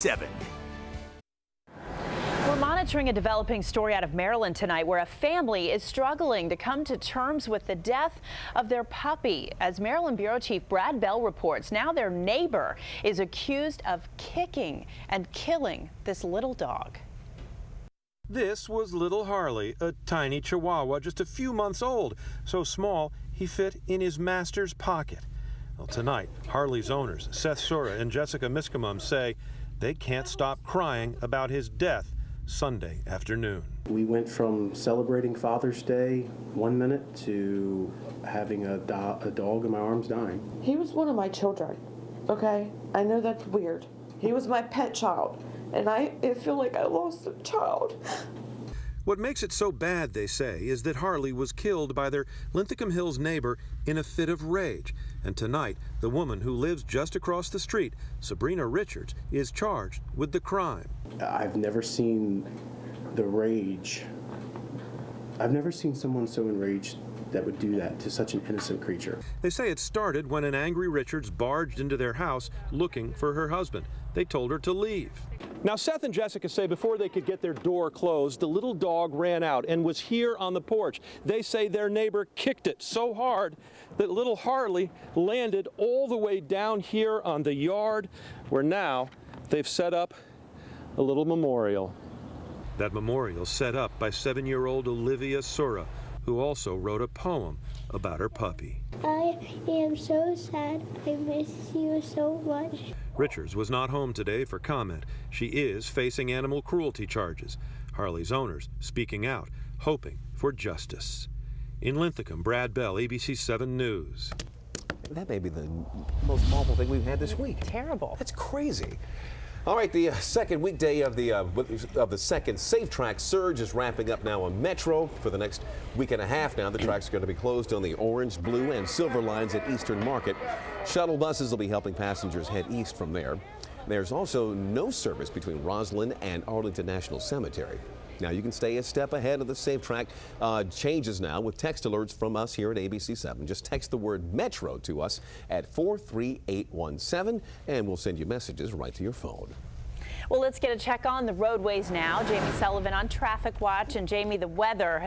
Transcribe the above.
7. We're monitoring a developing story out of Maryland tonight where a family is struggling to come to terms with the death of their puppy. As Maryland Bureau Chief Brad Bell reports, now their neighbor is accused of kicking and killing this little dog. This was little Harley, a tiny chihuahua just a few months old, so small he fit in his master's pocket. Well, tonight, Harley's owners, Seth Sura and Jessica Miskamum, say they can't stop crying about his death Sunday afternoon. We went from celebrating Father's Day one minute to having a, do a dog in my arms dying. He was one of my children, okay? I know that's weird. He was my pet child, and I, I feel like I lost a child. What makes it so bad, they say, is that Harley was killed by their Linthicum Hills neighbor in a fit of rage. And tonight, the woman who lives just across the street, Sabrina Richards, is charged with the crime. I've never seen the rage. I've never seen someone so enraged that would do that to such an innocent creature. They say it started when an angry Richards barged into their house looking for her husband. They told her to leave. Now, Seth and Jessica say before they could get their door closed, the little dog ran out and was here on the porch. They say their neighbor kicked it so hard that little Harley landed all the way down here on the yard where now they've set up a little memorial. That memorial set up by seven-year-old Olivia Sura, who also wrote a poem about her puppy. I am so sad. I miss you so much. Richards was not home today for comment. She is facing animal cruelty charges. Harley's owners speaking out, hoping for justice. In Linthicum, Brad Bell, ABC 7 News. That may be the most awful thing we've had this week. Terrible. That's crazy. All right, the uh, second weekday of the uh, of the second Safe Track surge is wrapping up now on Metro for the next week and a half. Now the tracks are going to be closed on the orange, blue, and silver lines at Eastern Market. Shuttle buses will be helping passengers head east from there. There's also no service between Rosslyn and Arlington National Cemetery. Now you can stay a step ahead of the Safe Track uh, changes now with text alerts from us here at ABC7. Just text the word Metro to us at 43817 and we'll send you messages right to your phone. Well, let's get a check on the roadways now. Jamie Sullivan on Traffic Watch. And Jamie, the weather has